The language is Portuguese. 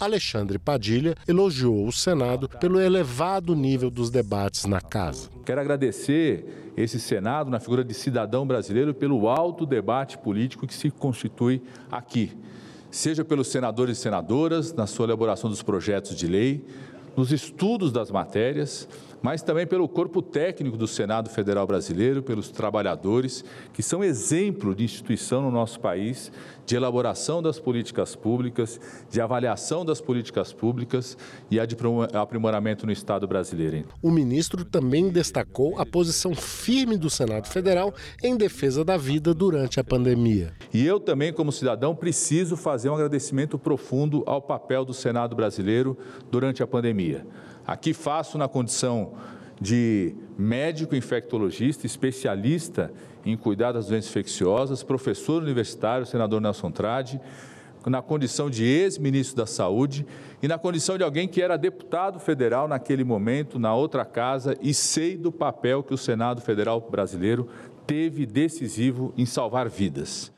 Alexandre Padilha elogiou o Senado pelo elevado nível dos debates na casa. Quero agradecer esse Senado, na figura de cidadão brasileiro, pelo alto debate político que se constitui aqui, seja pelos senadores e senadoras, na sua elaboração dos projetos de lei, nos estudos das matérias, mas também pelo corpo técnico do Senado Federal Brasileiro, pelos trabalhadores, que são exemplo de instituição no nosso país, de elaboração das políticas públicas, de avaliação das políticas públicas e de aprimoramento no Estado brasileiro. O ministro também destacou a posição firme do Senado Federal em defesa da vida durante a pandemia. E eu também, como cidadão, preciso fazer um agradecimento profundo ao papel do Senado brasileiro durante a pandemia. Aqui faço na condição de médico infectologista, especialista em cuidar das doenças infecciosas, professor universitário, senador Nelson Trade, na condição de ex-ministro da Saúde e na condição de alguém que era deputado federal naquele momento, na outra casa, e sei do papel que o Senado Federal brasileiro teve decisivo em salvar vidas.